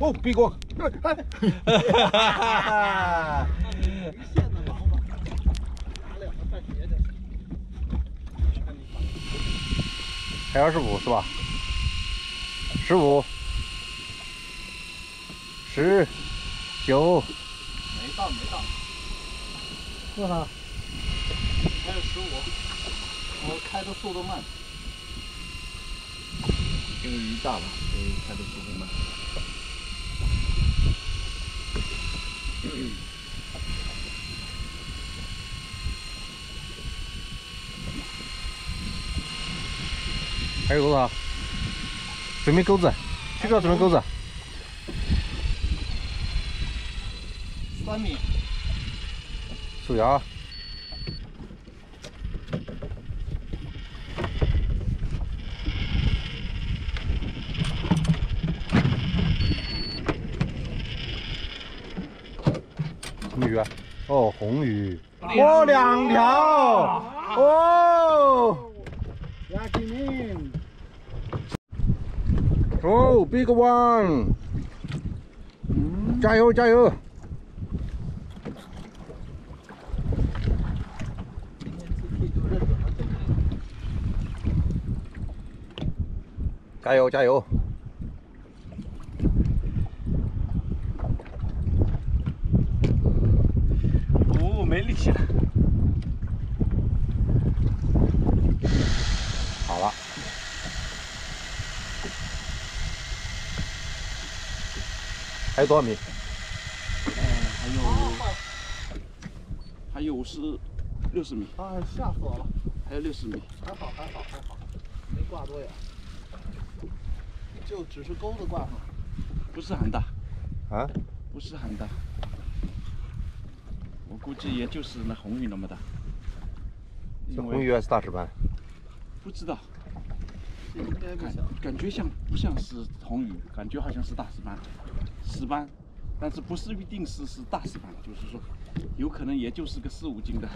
哦，逼过。还二十五是吧？十五、十、九，没到没到，多少？还有十五，我开的速度慢，因为鱼大了，所以开的速度慢。还有多少？准备钩子，去不要准备钩子。三米，手摇。鱼啊？哦，红鱼。哦，两条。哦。亚基明，哦，big one！加油加油！加油加油！哦，没力气了。好了，还有多少米？嗯还有还有是六十米，啊，吓死我了！还有六十米。还好还好还好，没挂多远，就只是钩子挂上。不是很大，啊？不是很大，我估计也就是那红鱼那么大。因为是红鱼还是大石斑？不知道，应该不感。感觉像不像是红鱼，感觉好像是大石斑，石斑，但是不是一定是是大石斑，就是说有可能也就是个四五斤的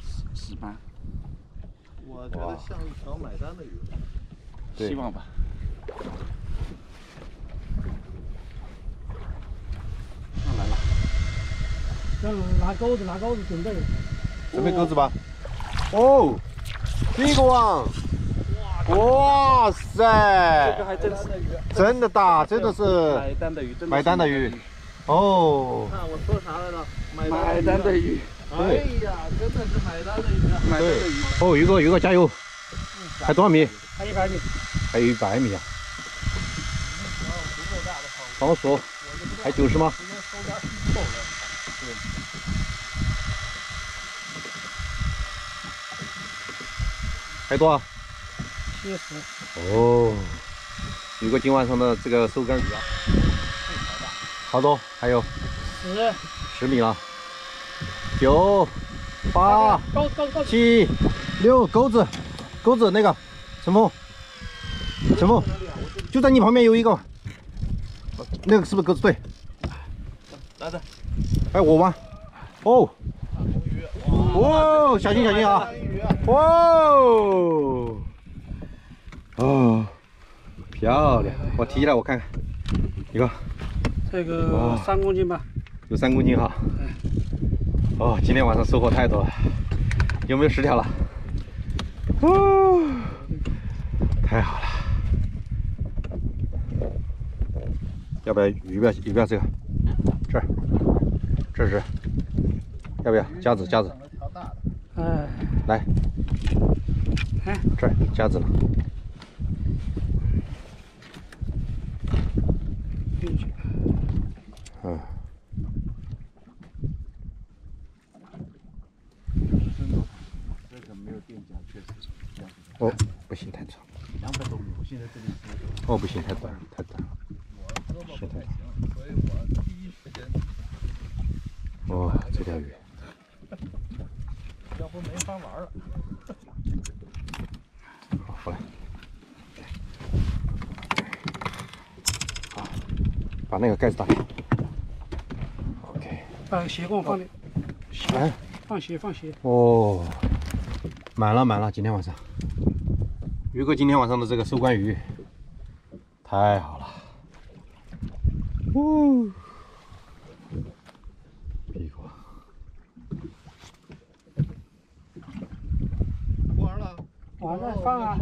石石斑，我觉得像一条买单的鱼。希望吧。上来了，让拿钩子，拿钩子准备。准备钩子吧。哦，big one！哇塞！这个还真是真的大，真的是买单的鱼，真的买单的鱼哦。看我说啥来着？买单的鱼，哎呀，真的是买单的鱼啊！买单的鱼，哦，宇哥，鱼哥加油！还多少米？还一百米。还有一百米啊！帮我数，还九十吗？还多少？七十。哦，有个今晚上的这个收竿鱼啊，好多，还有十。十米了，九、八。七、六，钩子，钩子那个，陈峰，陈峰，就在你旁边有一个，那个是不是钩子对？来着，哎，我吗？哦，哦，小心小心啊！哇哦，哦，漂亮！我提起来我看看，你看这个三公斤吧。有三公斤哈。哦，今天晚上收获太多了，有没有十条了？哦，太好了！要不要鱼不要鱼不要这个？这儿，这是要不要夹子夹子？条大的。哎，来，哎，这儿夹子了。进去。嗯。哦，不行，太长。两百多米，我现在这里是哦，不行，太短了，太短了。现在，所以我第一时间，哦，这条鱼，法玩了。好，过来。好，把那个盖子打开。OK，把鞋给我放里，来，放鞋放鞋。哦，满了满了，今天晚上，于哥今天晚上的这个收官鱼，太好了。呜，屁完了放啊！